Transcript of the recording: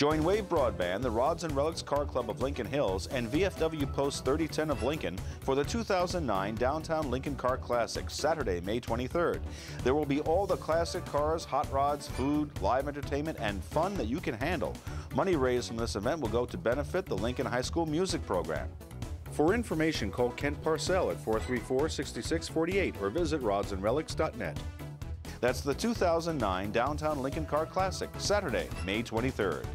Join Wave Broadband, the Rods and Relics Car Club of Lincoln Hills, and VFW Post 3010 of Lincoln for the 2009 Downtown Lincoln Car Classic, Saturday, May 23rd. There will be all the classic cars, hot rods, food, live entertainment, and fun that you can handle. Money raised from this event will go to benefit the Lincoln High School music program. For information, call Kent Parcell at 434-6648 or visit rodsandrelics.net. That's the 2009 Downtown Lincoln Car Classic, Saturday, May 23rd.